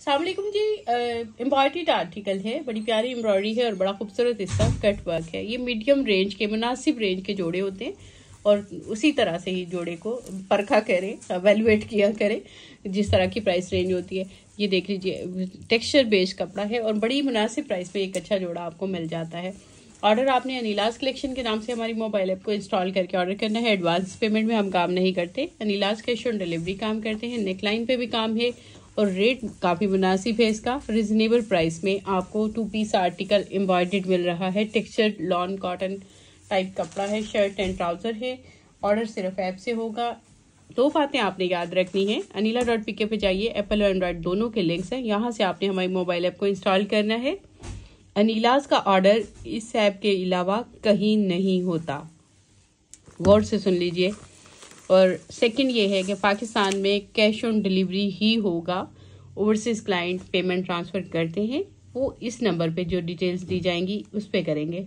सलामकुम जी एम्ब्रॉयड आर्टिकल है, बड़ी प्यारी एम्ब्रॉयडरी है और बड़ा खूबसूरत इसका कट वर्क है। ये मीडियम रेंज के, मुनासिब रेंज के जोड़े होते हैं और उसी तरह से ही जोड़े को परखा करें वेलवेट किया करें, जिस तरह की प्राइस रेंज होती है। ये देख लीजिए टेक्सचर बेस्ड कपड़ा है और बड़ी मुनासिब प्राइस पे एक अच्छा जोड़ा आपको मिल जाता है। ऑर्डर आपने अनिलास कलेक्शन के नाम से हमारी मोबाइल ऐप को इंस्टॉल करके ऑर्डर करना है। एडवांस पेमेंट में हम काम नहीं करते। अनिलास कैश ऑन डिलीवरी काम करते हैं। नेकलाइन पे भी काम है और रेट काफ़ी मुनासिब है इसका। रिजनेबल प्राइस में आपको टू पीस आर्टिकल एम्ब्रॉयडेड मिल रहा है। टेक्सचर लॉन कॉटन टाइप कपड़ा है शर्ट एंड ट्राउज़र है। ऑर्डर सिर्फ़ ऐप से होगा। दो बातें आपने याद रखनी है। अनिला डॉट पी के पे जाइए। एप्पल और एंड्रॉयड दोनों के लिंक्स हैं। यहाँ से आपने हमारी मोबाइल ऐप को इंस्टॉल करना है। अनिलाज का ऑर्डर इस ऐप के अलावा कहीं नहीं होता। गौर से सुन लीजिए। और सेकंड ये है कि पाकिस्तान में कैश ऑन डिलीवरी ही होगा। ओवरसीज़ क्लाइंट पेमेंट ट्रांसफ़र करते हैं। वो इस नंबर पे जो डिटेल्स दी जाएँगी, उस पर करेंगे।